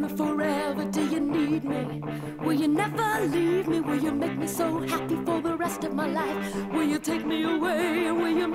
me forever? Do you need me? Will you never leave me? Will you make me so happy for the rest of my life? Will you take me away? Will you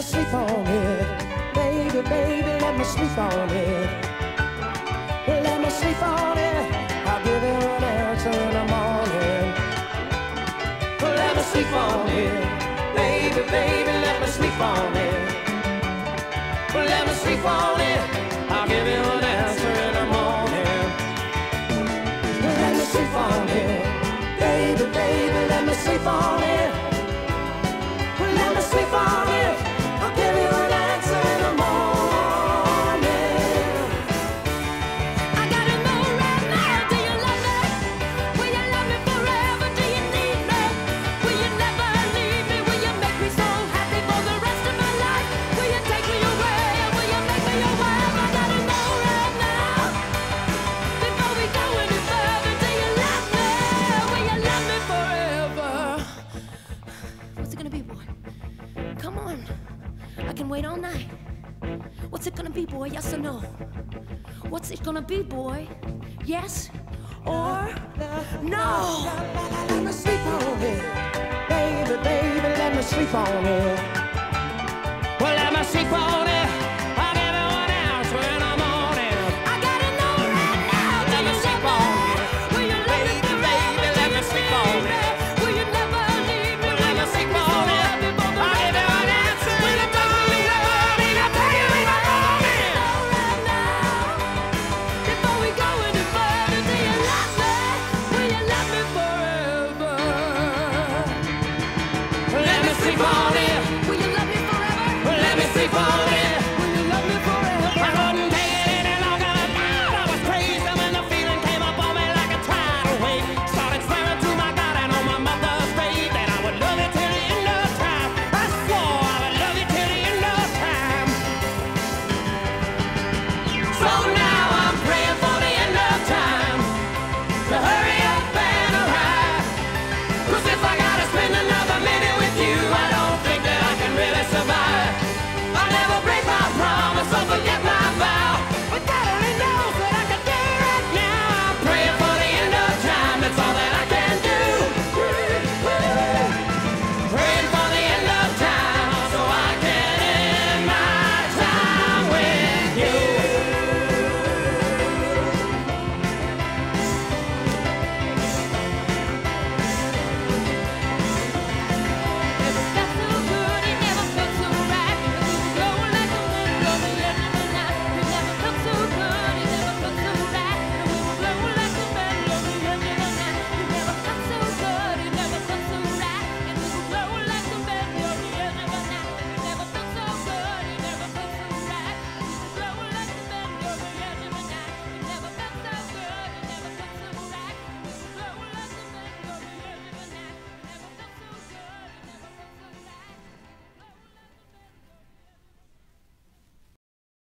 me sleep on it. Baby, baby, let me sleep on it. Let me sleep on it. I'll give you an answer in the morning. Let me sleep on it. Baby, baby, let me sleep on it. Let me sleep on it. I'll give you an answer in the morning. Let me sleep on it. Baby, baby, let me sleep on it. wait all night. What's it gonna be, boy? Yes or no? What's it gonna be, boy? Yes or no? Let me sleep on it. Baby, baby, let me sleep on it. Well, let me sleep on it.